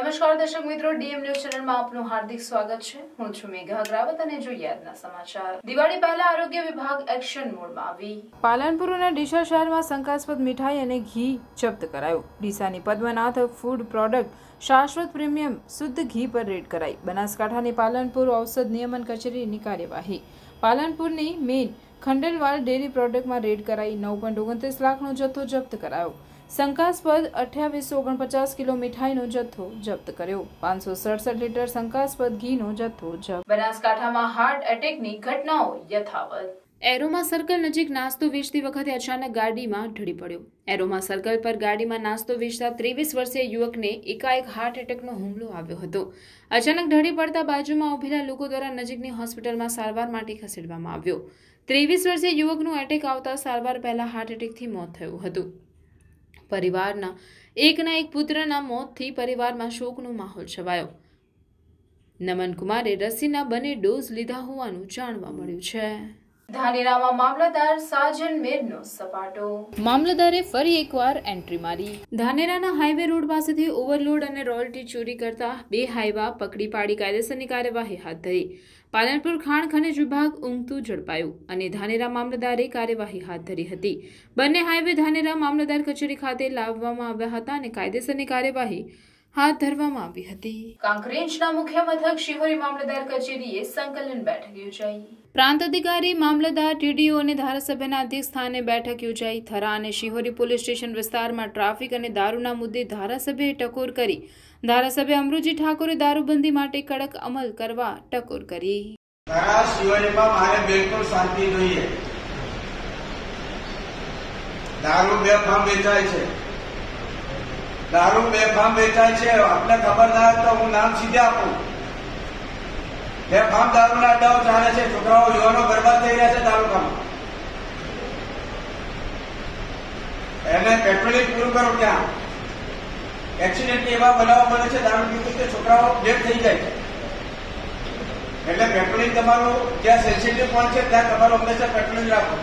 નમસ્કાર દર્શક મિત્રો, ડીએમ ન્યૂઝ ચેનલમાં આપનું હાર્દિક સ્વાગત છે. હું છું મેઘા અગ્રાવત અને જોઈએ આજના સમાચાર. દિવાળી પહેલા આરોગ્ય વિભાગ એક્શન મોડમાં આવી. પાલનપુરના ડીસા શહેરમાં શંકાસ્પદ મીઠાઈ અને ઘી જપ્ત કરાયું. ડીસાની Padmanath food product Shashwat premium શુદ્ધ ઘી પર રેડ કરાઈ. બનાસકાંઠાની પાલનપુર ઔષધ નિયમન કચેરીની કાર્યવાહી. પાલનપુરની મેઇન ખંડેલવાલ ડેરી પ્રોડક્ટમાં રેડ કરાઈ નવ પોઈન્ટ ઓગણત્રીસ લાખનો જથ્થો જપ્ત કરાયો. શંકાસ્પદ અઠ્યાવીસો ઓગણપચાસ કિલો મીઠાઈનો જથ્થો જપ્ત કર્યો. પાંચસો સડસઠ લીટર શંકાસ્પદ ઘીનો જથ્થો જપ્ત. બનાસકાંઠામાં હાર્ટ એટેકની ઘટનાઓ યથાવત. એરોમા સર્કલ નજીક નાસ્તો વેચતી વખતે અચાનક ગાડીમાં ઢળી પડ્યો. એરોમા સર્કલ પર ગાડીમાં નાસ્તો વેચતા ત્રેવીસ વર્ષીય યુવકને એકાએક હાર્ટ એટેકનો હુમલો આવ્યો હતો. અચાનક ઢળી પડતા બાજુમાં ઉભેલા લોકો દ્વારા નજીકની હોસ્પિટલમાં સારવાર માટે ખસેડવામાં આવ્યો. ત્રેવીસ વર્ષીય યુવકનું એટેક આવતા સારવાર પહેલા હાર્ટ એટેકથી મોત થયું હતું. પરિવારના, એકના એક પુત્રના મોતથી પરિવારમાં શોકનો માહોલ છવાયો. નમન કુમારે રસીના બંને ડોઝ લીધા હોવાનું જાણવા મળ્યું છે. ધાનેરામાં મામલતદાર સાજન મેરનો સપાટો. મામલતદારે ફરી એકવાર એન્ટ્રી મારી. ધાનેરાના હાઈવે રોડ પાસેથી ઓવરલોડ અને રોયલ્ટી ચોરી કરતા બે હાઈવા પકડી પાડી કાયદેસરની કાર્યવાહી હાથ ધરી. પાલનપુર ખાણ ખનિજ વિભાગ ઊંઘતું ઝડપાયું અને ધાનેરા મામલતદારે કાર્યવાહી હાથ ધરી હતી. બંને હાઈવે ધાનેરા મામલતદાર કચેરી ખાતે લાવવામાં આવ્યા હતા અને કાયદેસરની કાર્યવાહી હાથ ધરવામાં આવી હતી. કાંકરેજના મુખ્ય મથક શિહોરી મામલતદાર કચેરીએ સંકલન બેઠક યોજાઈ. પ્રાંત અધિકારી મામલતદાર ટીડીઓ અને ધારાસભ્યના અધ્યક્ષ સ્થાને બેઠક યોજાઈ. થરા અને શિહોરી પોલીસ સ્ટેશન વિસ્તારમાં ટ્રાફિક અને દારૂના મુદ્દે ધારાસભ્યએ ટકોર કરી. ધારાસભ્ય અમરુજી ઠાકોરે દારૂબંધી માટે કડક અમલ કરવા ટકોર કરી. ખરા શિવાજીમાં મારે બિલકુલ શાંતિ જોઈએ. દારૂ બે ફામ વેચાય છે. દારૂ બે ફામ વેચાય છે. આપને ખબર ના તો હું નામ સીધે આપું. બે ફામ દારૂના અડ્ડાઓ ચાલે છે. છોકરાઓ યુવાનો બરબાદ થઈ રહ્યા છે તાલુકામાં એને પેટ્રોલિંગ પૂરું કરો ત્યાં એક્સિડન્ટ એવા બનાવો બને છે દારૂ પીતું કે છોકરાઓ ડેથ થઈ જાય. એટલે પેટ્રોલિંગ તમારું જ્યાં સેન્સિટિવ પોઈન્ટ છે ત્યાં તમારું હંમેશા પેટ્રોલિંગ રાખો.